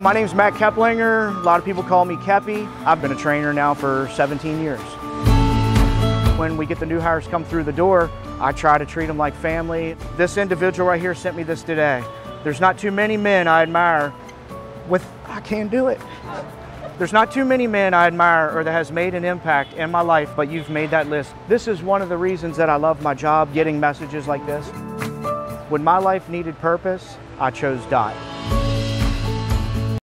My name is Matt Kepplinger. A lot of people call me Keppy. I've been a trainer now for 17 years. When we get the new hires come through the door, I try to treat them like family. This individual right here sent me this today. There's not too many men I admire with, I can't do it. There's not too many men I admire or that has made an impact in my life, but you've made that list. This is one of the reasons that I love my job, getting messages like this. When my life needed purpose, I chose Dot.